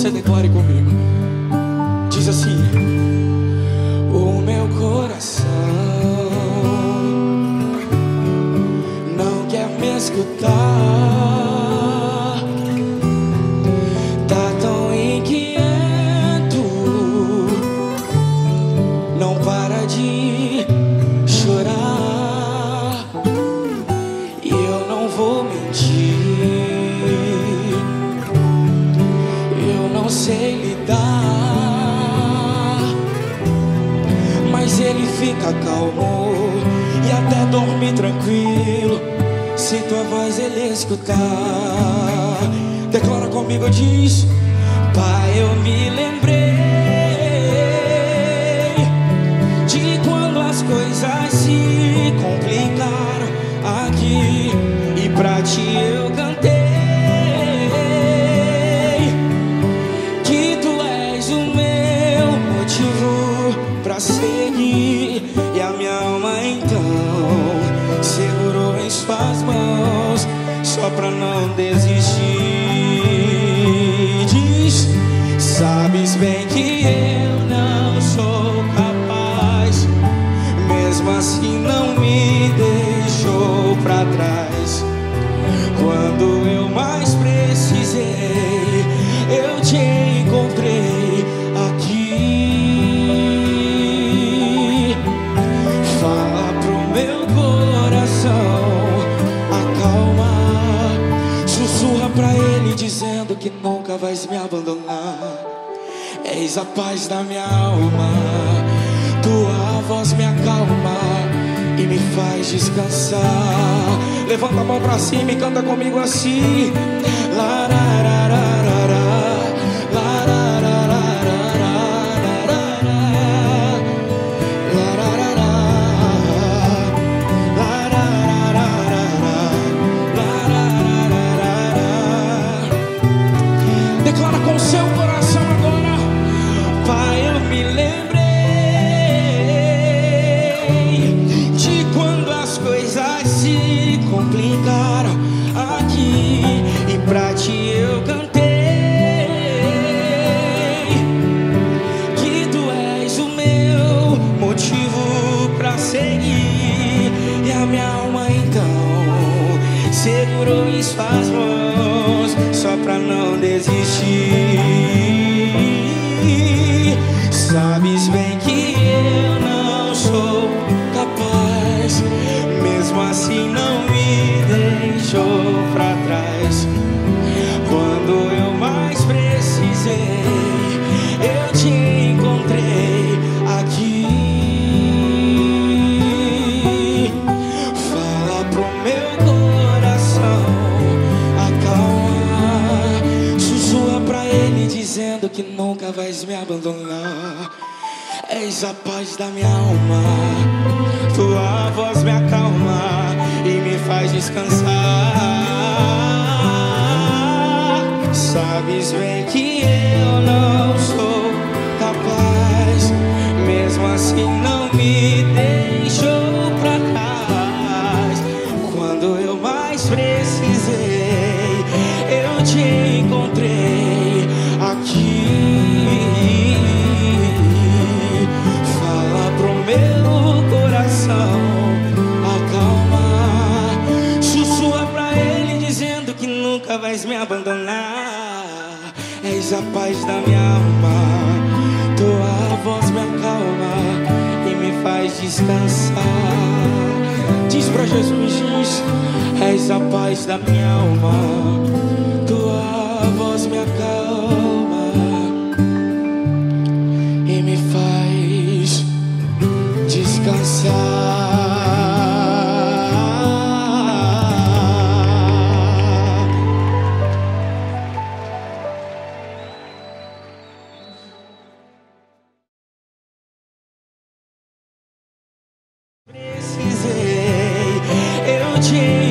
você declare comigo. Diz assim: Sei lidar, mas ele fica calmo e até dorme tranquilo. Se tua voz ele escutar, declara comigo, diz: Pai, eu me lembrei de quando as coisas se complicaram aqui e pra ti eu pra não desistir que nunca vais me abandonar. És a paz da minha alma, tua voz me acalma e me faz descansar. Levanta a mão pra cima e canta comigo assim. Lararararara, com seu coração agora, Pai, eu me lembrei de quando as coisas se complicaram aqui e pra ti eu cantei que tu és o meu motivo pra seguir e a minha alma então segurou em suas mãos só pra não desistir. Que nunca vais me abandonar. És a paz da minha alma, tua voz me acalma e me faz descansar. Sabes bem que eu não sou capaz, mesmo assim não me deixou pra trás. Quando eu mais precisei, eu te encontrei aqui. Fala pro meu coração, acalma. Sussurra pra ele dizendo que nunca vais me abandonar. És a paz da minha alma, tua voz me acalma e me faz descansar. Diz pra Jesus, diz, és a paz da minha alma, tua voz me acalma Precisei, eu te encontrei